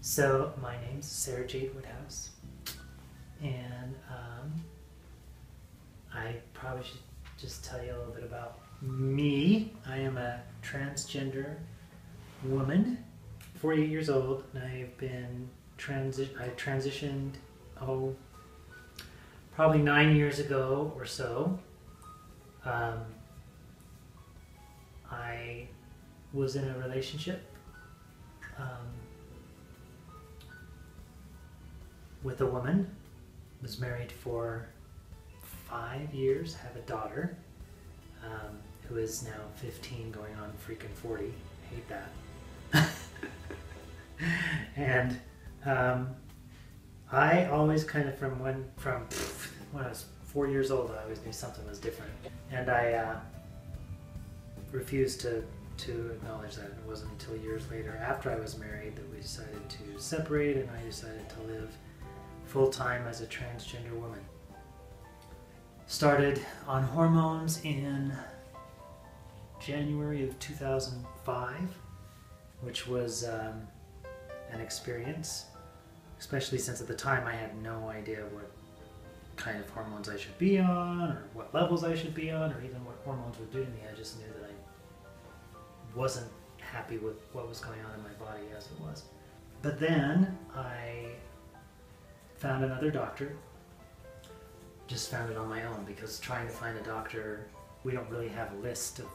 So my name's Sara Jade Woodhouse, and um, I probably should just tell you a little bit about me. I am a transgender woman, 48 years old, and I've been transi- I transitioned oh probably nine years ago or so. Um, I was in a relationship. Um, with a woman, was married for five years, have a daughter um, who is now 15 going on freaking 40. Hate that. and um, I always kind of from when from when I was four years old, I always knew something was different, and I uh, refused to to acknowledge that. It wasn't until years later, after I was married, that we decided to separate, and I decided to live full time as a transgender woman. Started on hormones in January of 2005, which was um, an experience, especially since at the time I had no idea what kind of hormones I should be on, or what levels I should be on, or even what hormones would do to me. I just knew that I wasn't happy with what was going on in my body as it was. But then I found another doctor. Just found it on my own because trying to find a doctor, we don't really have a list of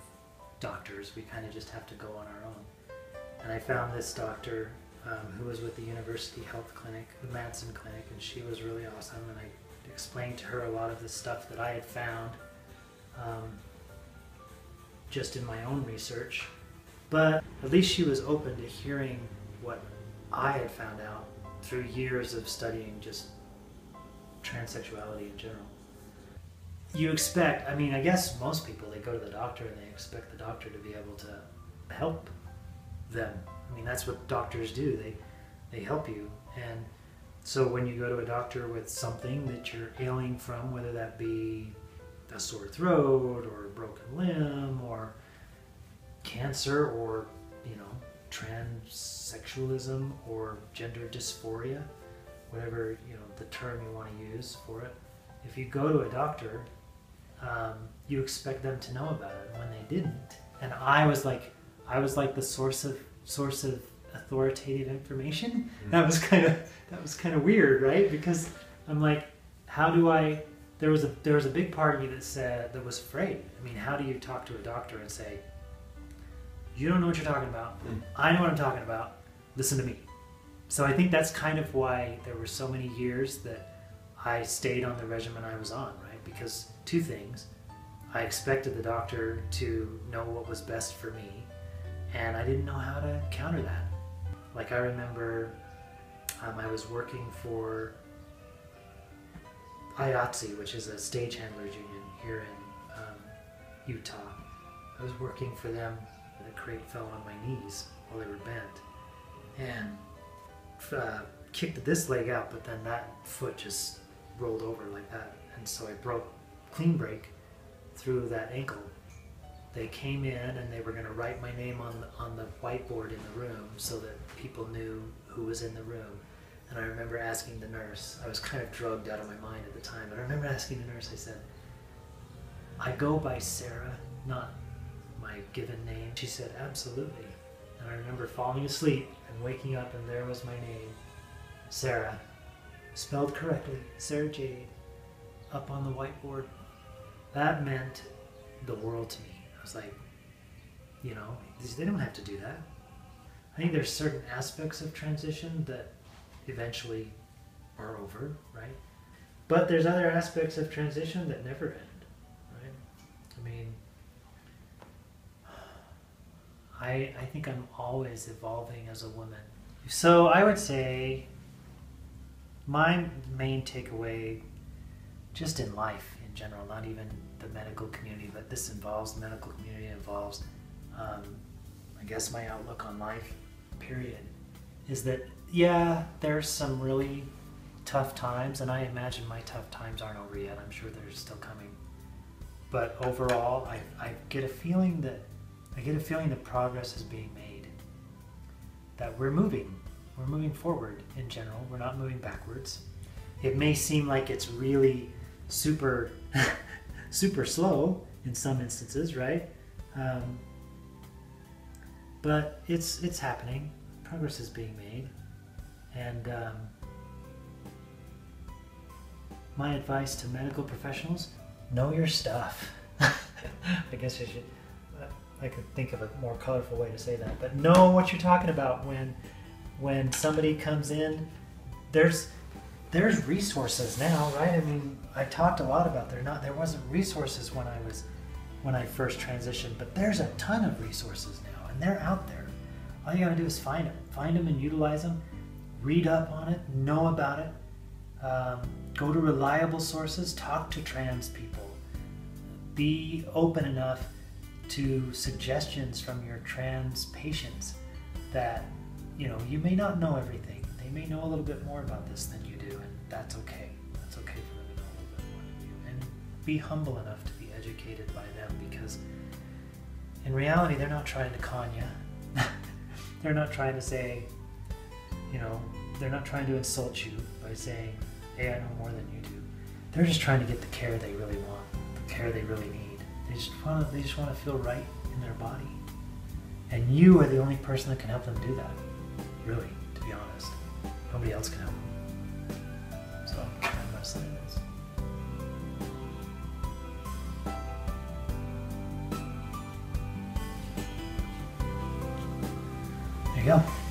doctors. We kind of just have to go on our own. And I found this doctor um, who was with the University Health Clinic, the Madsen Clinic, and she was really awesome. And I explained to her a lot of the stuff that I had found um, just in my own research. But at least she was open to hearing what I had found out through years of studying just transsexuality in general. You expect, I mean, I guess most people, they go to the doctor and they expect the doctor to be able to help them. I mean, that's what doctors do. They, they help you. And so when you go to a doctor with something that you're ailing from, whether that be a sore throat or a broken limb or cancer or, you know, transsexualism or gender dysphoria, whatever you know the term you want to use for it. If you go to a doctor, um, you expect them to know about it. When they didn't, and I was like, I was like the source of source of authoritative information. Mm-hmm. That was kind of that was kind of weird, right? Because I'm like, how do I? There was a there was a big part of me that said that was afraid. I mean, how do you talk to a doctor and say, you don't know what you're talking about. Mm. I know what I'm talking about. Listen to me. So I think that's kind of why there were so many years that I stayed on the regimen I was on, right? Because two things. I expected the doctor to know what was best for me, and I didn't know how to counter that. Like I remember um, I was working for IATSE, which is a stage handlers union here in um, Utah. I was working for them the crate fell on my knees while they were bent and uh, kicked this leg out, but then that foot just rolled over like that. And so I broke clean break through that ankle. They came in and they were going to write my name on the, on the whiteboard in the room so that people knew who was in the room. And I remember asking the nurse, I was kind of drugged out of my mind at the time, but I remember asking the nurse, I said, I go by Sara, not my given name? She said, Absolutely. And I remember falling asleep and waking up, and there was my name, Sara, spelled correctly, Sara Jade, up on the whiteboard. That meant the world to me. I was like, you know, they don't have to do that. I think there's certain aspects of transition that eventually are over, right? But there's other aspects of transition that never end. Right? I, I think I'm always evolving as a woman. So I would say my main takeaway, just in life in general, not even the medical community, but this involves the medical community, involves, um, I guess, my outlook on life, period, is that, yeah, there's some really tough times, and I imagine my tough times aren't over yet. I'm sure they're still coming. But overall, I, I get a feeling that I get a feeling that progress is being made, that we're moving we're moving forward in general. We're not moving backwards. It may seem like it's really super, super slow in some instances, right? Um, but it's it's happening. Progress is being made, and um, my advice to medical professionals: know your stuff. I guess I should. I could think of a more colorful way to say that, but know what you're talking about when when somebody comes in. There's there's resources now, right? I mean, I talked a lot about there not there wasn't resources when I was when I first transitioned, but there's a ton of resources now, and they're out there. All you gotta do is find them, find them and utilize them. Read up on it, know about it. Um, go to reliable sources, talk to trans people. Be open enough to suggestions from your trans patients that you know you may not know everything. They may know a little bit more about this than you do, and that's okay. That's okay for them to know a little bit more than you. And be humble enough to be educated by them because in reality they're not trying to con you. they're not trying to say, you know, they're not trying to insult you by saying, hey, I know more than you do. They're just trying to get the care they really want, the care they really need. They just want to, they just want to feel right in their body. And you are the only person that can help them do that. Really, to be honest. Nobody else can help them. So I'm gonna say this. There you go.